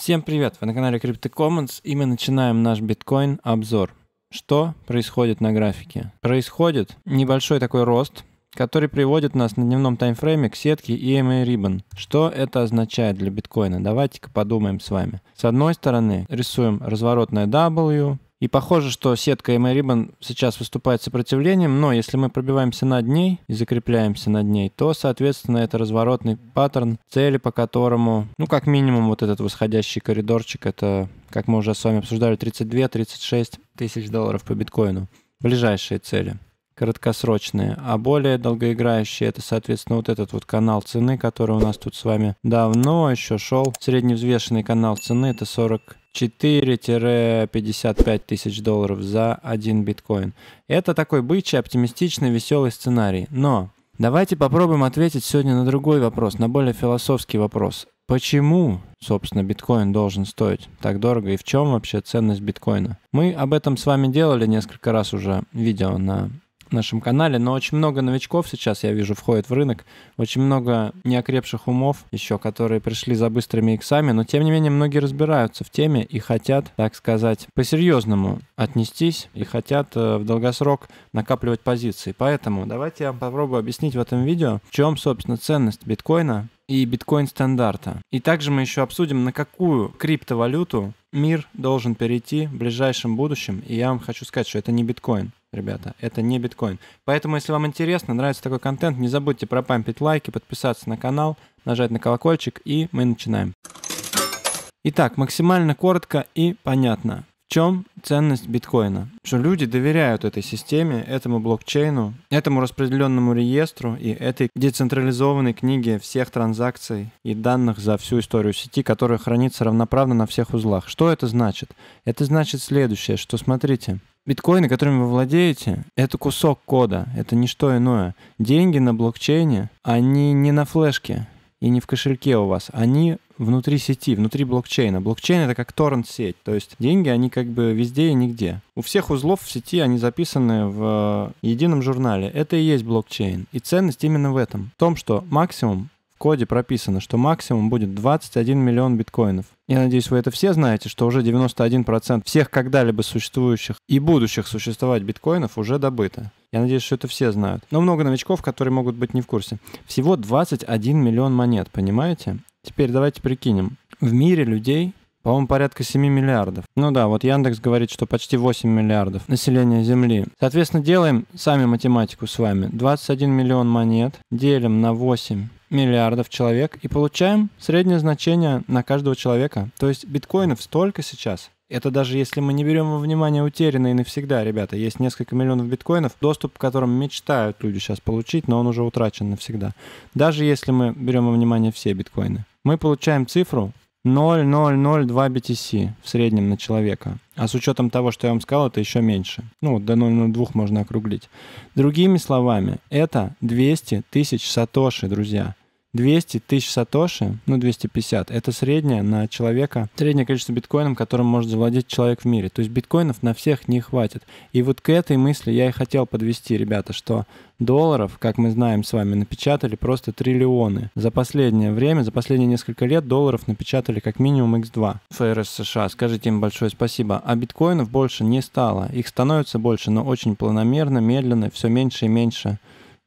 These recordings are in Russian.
Всем привет! Вы на канале CryptoCommons и мы начинаем наш биткоин обзор. Что происходит на графике? Происходит небольшой такой рост, который приводит нас на дневном таймфрейме к сетке EMA Ribbon. Что это означает для биткоина? Давайте-ка подумаем с вами. С одной стороны рисуем разворотное W, и похоже, что сетка EMA Ribbon сейчас выступает сопротивлением, но если мы пробиваемся над ней и закрепляемся над ней, то, соответственно, это разворотный паттерн, цели по которому, ну, как минимум, вот этот восходящий коридорчик, это, как мы уже с вами обсуждали, 32-36 тысяч долларов по биткоину. Ближайшие цели краткосрочные, а более долгоиграющие это, соответственно, вот этот вот канал цены, который у нас тут с вами давно еще шел. Средневзвешенный канал цены это 40 4-55 тысяч долларов за один биткоин. Это такой бычий, оптимистичный, веселый сценарий. Но давайте попробуем ответить сегодня на другой вопрос, на более философский вопрос. Почему, собственно, биткоин должен стоить так дорого и в чем вообще ценность биткоина? Мы об этом с вами делали несколько раз уже видео на нашем канале, но очень много новичков сейчас, я вижу, входит в рынок, очень много неокрепших умов еще, которые пришли за быстрыми иксами, но тем не менее многие разбираются в теме и хотят, так сказать, по-серьезному отнестись и хотят э, в долгосрок накапливать позиции. Поэтому давайте я вам попробую объяснить в этом видео, в чем, собственно, ценность биткоина и биткоин стандарта. И также мы еще обсудим, на какую криптовалюту мир должен перейти в ближайшем будущем. И я вам хочу сказать, что это не биткоин ребята, это не биткоин. Поэтому, если вам интересно, нравится такой контент, не забудьте пропампить лайки, подписаться на канал, нажать на колокольчик, и мы начинаем. Итак, максимально коротко и понятно. В чем ценность биткоина? Что люди доверяют этой системе, этому блокчейну, этому распределенному реестру и этой децентрализованной книге всех транзакций и данных за всю историю сети, которая хранится равноправно на всех узлах. Что это значит? Это значит следующее, что смотрите, Биткоины, которыми вы владеете, это кусок кода, это не что иное. Деньги на блокчейне, они не на флешке и не в кошельке у вас, они внутри сети, внутри блокчейна. Блокчейн — это как торрент-сеть, то есть деньги, они как бы везде и нигде. У всех узлов в сети они записаны в едином журнале. Это и есть блокчейн. И ценность именно в этом. В том, что максимум коде прописано, что максимум будет 21 миллион биткоинов. Я надеюсь, вы это все знаете, что уже 91% всех когда-либо существующих и будущих существовать биткоинов уже добыто. Я надеюсь, что это все знают. Но много новичков, которые могут быть не в курсе. Всего 21 миллион монет, понимаете? Теперь давайте прикинем. В мире людей по-моему, порядка 7 миллиардов. Ну да, вот Яндекс говорит, что почти 8 миллиардов населения Земли. Соответственно, делаем сами математику с вами. 21 миллион монет делим на 8 миллиардов человек и получаем среднее значение на каждого человека. То есть биткоинов столько сейчас. Это даже если мы не берем во внимание утерянные навсегда, ребята. Есть несколько миллионов биткоинов, доступ к которым мечтают люди сейчас получить, но он уже утрачен навсегда. Даже если мы берем во внимание все биткоины. Мы получаем цифру 0,002 BTC в среднем на человека. А с учетом того, что я вам сказал, это еще меньше. Ну, до 0,02 можно округлить. Другими словами, это 200 тысяч сатоши, друзья. 200 тысяч сатоши, ну 250, это среднее на человека, среднее количество биткоинов, которым может завладеть человек в мире. То есть биткоинов на всех не хватит. И вот к этой мысли я и хотел подвести, ребята, что долларов, как мы знаем с вами, напечатали просто триллионы. За последнее время, за последние несколько лет долларов напечатали как минимум X2. ФРС США, скажите им большое спасибо. А биткоинов больше не стало. Их становится больше, но очень планомерно, медленно, все меньше и меньше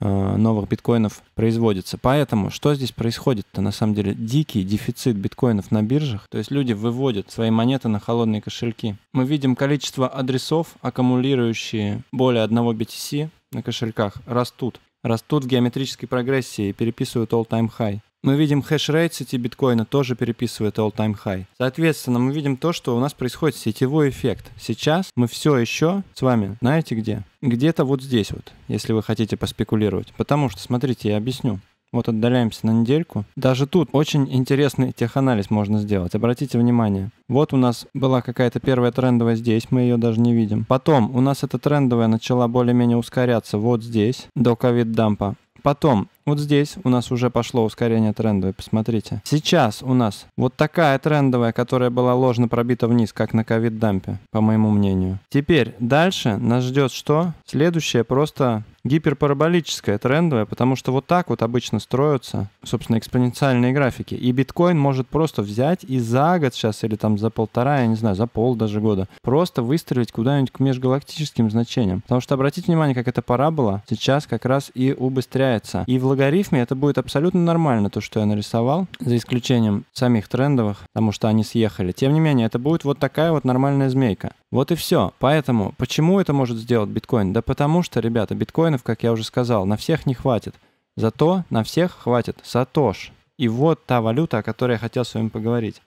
новых биткоинов производится. Поэтому что здесь происходит-то на самом деле? Дикий дефицит биткоинов на биржах, то есть люди выводят свои монеты на холодные кошельки. Мы видим количество адресов, аккумулирующие более одного BTC на кошельках, растут. Растут в геометрической прогрессии и переписывают all-time high. Мы видим хэш-рейт сети биткоина тоже переписывает all-time high. Соответственно, мы видим то, что у нас происходит сетевой эффект. Сейчас мы все еще с вами, знаете где? Где-то вот здесь вот, если вы хотите поспекулировать. Потому что, смотрите, я объясню. Вот отдаляемся на недельку. Даже тут очень интересный теханализ можно сделать. Обратите внимание. Вот у нас была какая-то первая трендовая здесь, мы ее даже не видим. Потом у нас эта трендовая начала более-менее ускоряться вот здесь, до ковид-дампа. Потом Вот здесь у нас уже пошло ускорение трендовое, посмотрите. Сейчас у нас вот такая трендовая, которая была ложно пробита вниз, как на ковид-дампе, по моему мнению. Теперь дальше нас ждет что? Следующее просто гиперпараболическая, трендовая, потому что вот так вот обычно строятся, собственно, экспоненциальные графики. И биткоин может просто взять и за год сейчас, или там за полтора, я не знаю, за пол даже года, просто выстрелить куда-нибудь к межгалактическим значениям. Потому что обратите внимание, как эта парабола сейчас как раз и убыстряется. И в логарифме это будет абсолютно нормально, то, что я нарисовал, за исключением самих трендовых, потому что они съехали. Тем не менее, это будет вот такая вот нормальная змейка. Вот и все. Поэтому, почему это может сделать биткоин? Да потому что, ребята, биткоинов, как я уже сказал, на всех не хватит. Зато на всех хватит Сатош. И вот та валюта, о которой я хотел с вами поговорить.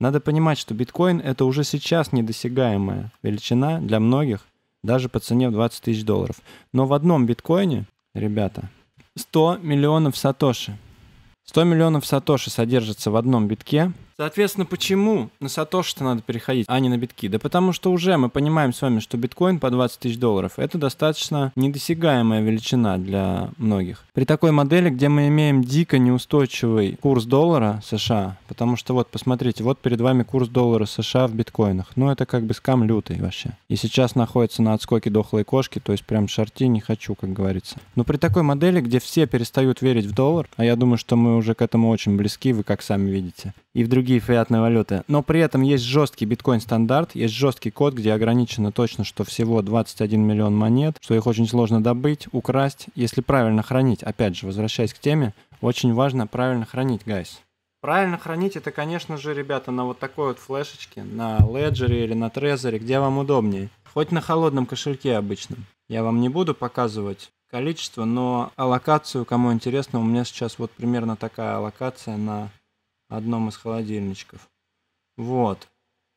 Надо понимать, что биткоин это уже сейчас недосягаемая величина для многих, даже по цене в 20 тысяч долларов. Но в одном биткоине, ребята, 100 миллионов сатоши. 100 миллионов сатоши содержится в одном битке – Соответственно, почему на Сатоши-то надо переходить, а не на битки? Да потому что уже мы понимаем с вами, что биткоин по 20 тысяч долларов – это достаточно недосягаемая величина для многих. При такой модели, где мы имеем дико неустойчивый курс доллара США, потому что вот, посмотрите, вот перед вами курс доллара США в биткоинах. Ну, это как бы скам лютый вообще. И сейчас находится на отскоке дохлой кошки, то есть прям шарти не хочу, как говорится. Но при такой модели, где все перестают верить в доллар, а я думаю, что мы уже к этому очень близки, вы как сами видите, и в другие фиатные валюты. Но при этом есть жесткий биткоин-стандарт, есть жесткий код, где ограничено точно, что всего 21 миллион монет, что их очень сложно добыть, украсть, если правильно хранить. Опять же, возвращаясь к теме, очень важно правильно хранить, гайс. Правильно хранить это, конечно же, ребята, на вот такой вот флешечке, на Ledger или на Trezor, где вам удобнее. Хоть на холодном кошельке обычном. Я вам не буду показывать количество, но аллокацию, кому интересно, у меня сейчас вот примерно такая аллокация на одном из холодильничков. Вот.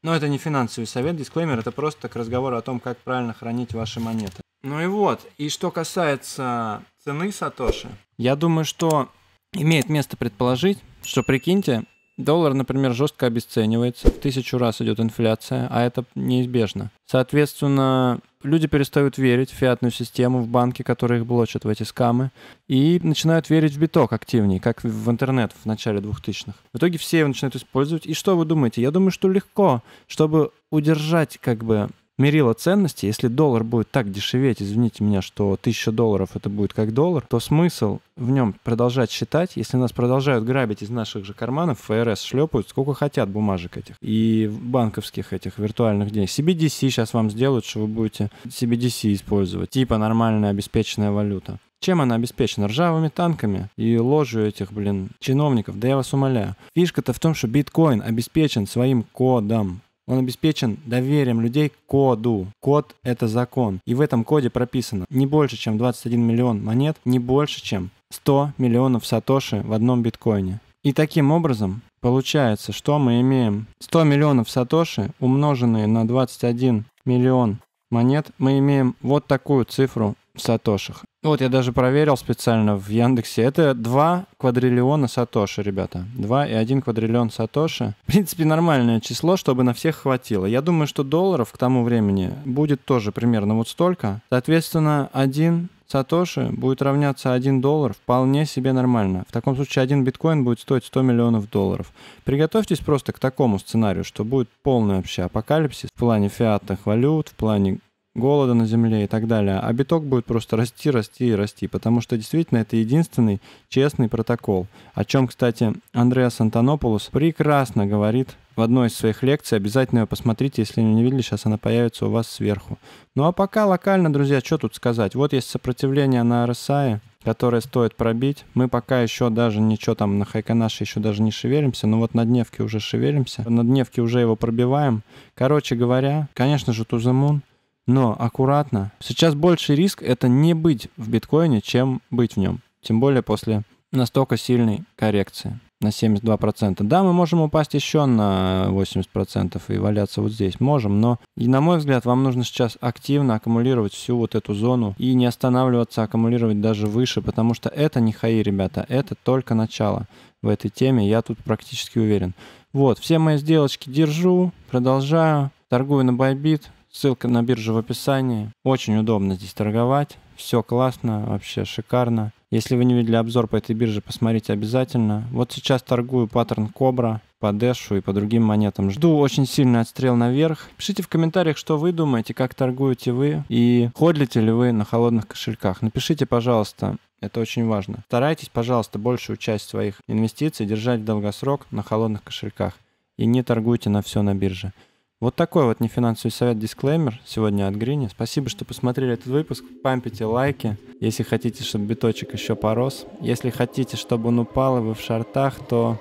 Но это не финансовый совет, дисклеймер, это просто так разговор о том, как правильно хранить ваши монеты. Ну и вот, и что касается цены Сатоши, я думаю, что имеет место предположить, что, прикиньте, Доллар, например, жестко обесценивается, в тысячу раз идет инфляция, а это неизбежно. Соответственно, люди перестают верить в фиатную систему, в банки, которые их блочат, в эти скамы, и начинают верить в биток активнее, как в интернет в начале 2000-х. В итоге все его начинают использовать. И что вы думаете? Я думаю, что легко, чтобы удержать как бы мерило ценности, если доллар будет так дешеветь, извините меня, что 1000 долларов это будет как доллар, то смысл в нем продолжать считать, если нас продолжают грабить из наших же карманов, ФРС шлепают сколько хотят бумажек этих и банковских этих виртуальных денег. CBDC сейчас вам сделают, что вы будете CBDC использовать, типа нормальная обеспеченная валюта. Чем она обеспечена? Ржавыми танками и ложью этих, блин, чиновников. Да я вас умоляю. Фишка-то в том, что биткоин обеспечен своим кодом. Он обеспечен доверием людей к коду. Код — это закон. И в этом коде прописано не больше, чем 21 миллион монет, не больше, чем 100 миллионов сатоши в одном биткоине. И таким образом получается, что мы имеем 100 миллионов сатоши, умноженные на 21 миллион монет, мы имеем вот такую цифру в сатошах. Вот я даже проверил специально в Яндексе. Это 2 квадриллиона сатоши, ребята. 2 и 1 квадриллион сатоши. В принципе, нормальное число, чтобы на всех хватило. Я думаю, что долларов к тому времени будет тоже примерно вот столько. Соответственно, 1 Сатоши будет равняться 1 доллар вполне себе нормально. В таком случае один биткоин будет стоить 100 миллионов долларов. Приготовьтесь просто к такому сценарию, что будет полный вообще апокалипсис в плане фиатных валют, в плане голода на земле и так далее. А биток будет просто расти, расти и расти, потому что действительно это единственный честный протокол. О чем, кстати, Андреас Антонополус прекрасно говорит в одной из своих лекций. Обязательно ее посмотрите, если не видели, сейчас она появится у вас сверху. Ну а пока локально, друзья, что тут сказать? Вот есть сопротивление на RSI, которое стоит пробить. Мы пока еще даже ничего там на Хайканаше еще даже не шевелимся, но вот на дневке уже шевелимся. На дневке уже его пробиваем. Короче говоря, конечно же, Туземун но аккуратно. Сейчас больший риск это не быть в биткоине, чем быть в нем. Тем более после настолько сильной коррекции на 72%. Да, мы можем упасть еще на 80% и валяться вот здесь. Можем, но, и на мой взгляд, вам нужно сейчас активно аккумулировать всю вот эту зону и не останавливаться, аккумулировать даже выше, потому что это не хаи, ребята, это только начало в этой теме, я тут практически уверен. Вот, все мои сделочки держу, продолжаю, торгую на Bybit, Ссылка на биржу в описании. Очень удобно здесь торговать. Все классно, вообще шикарно. Если вы не видели обзор по этой бирже, посмотрите обязательно. Вот сейчас торгую паттерн Кобра по Дэшу и по другим монетам. Жду очень сильный отстрел наверх. Пишите в комментариях, что вы думаете, как торгуете вы и ходите ли вы на холодных кошельках. Напишите, пожалуйста, это очень важно. Старайтесь, пожалуйста, большую часть своих инвестиций держать в долгосрок на холодных кошельках и не торгуйте на все на бирже. Вот такой вот нефинансовый совет дисклеймер сегодня от Грини. Спасибо, что посмотрели этот выпуск. Пампите лайки, если хотите, чтобы биточек еще порос. Если хотите, чтобы он упал, и вы в шартах, то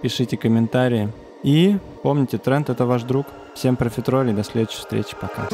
пишите комментарии. И помните, тренд — это ваш друг. Всем профитролей, до следующей встречи, пока.